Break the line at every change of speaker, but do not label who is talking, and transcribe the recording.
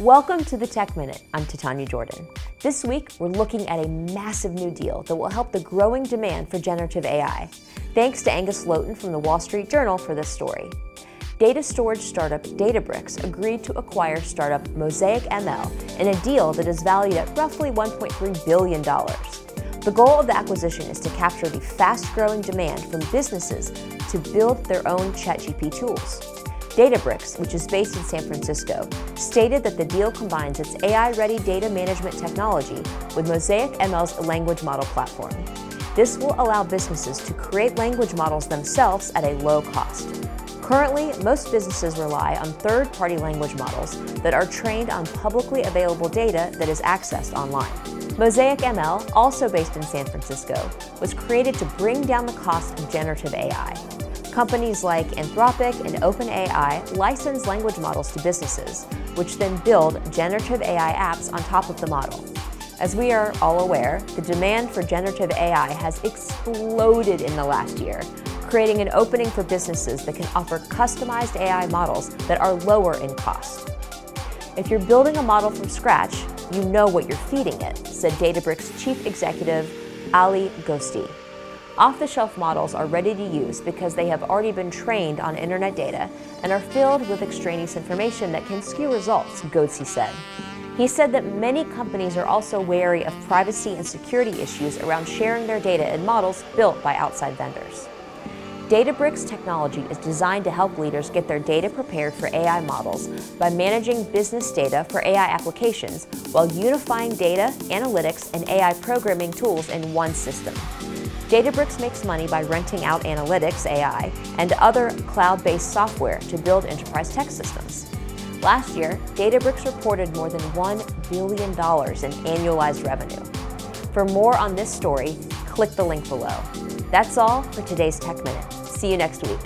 Welcome to the Tech Minute. I'm Titania Jordan. This week, we're looking at a massive new deal that will help the growing demand for generative AI. Thanks to Angus Loten from the Wall Street Journal for this story. Data storage startup Databricks agreed to acquire startup Mosaic ML in a deal that is valued at roughly $1.3 billion. The goal of the acquisition is to capture the fast growing demand from businesses to build their own ChatGPT tools. Databricks, which is based in San Francisco, stated that the deal combines its AI-ready data management technology with Mosaic ML's language model platform. This will allow businesses to create language models themselves at a low cost. Currently, most businesses rely on third-party language models that are trained on publicly available data that is accessed online. Mosaic ML, also based in San Francisco, was created to bring down the cost of generative AI. Companies like Anthropic and OpenAI license language models to businesses, which then build generative AI apps on top of the model. As we are all aware, the demand for generative AI has exploded in the last year, creating an opening for businesses that can offer customized AI models that are lower in cost. If you're building a model from scratch, you know what you're feeding it, said Databricks chief executive Ali Ghodsi. Off-the-shelf models are ready to use because they have already been trained on internet data and are filled with extraneous information that can skew results, Ghodsi said. He said that many companies are also wary of privacy and security issues around sharing their data in models built by outside vendors. Databricks technology is designed to help leaders get their data prepared for AI models by managing business data for AI applications while unifying data, analytics, and AI programming tools in one system. Databricks makes money by renting out analytics, AI, and other cloud-based software to build enterprise tech systems. Last year, Databricks reported more than $1 billion in annualized revenue. For more on this story, click the link below. That's all for today's Tech Minute. See you next week.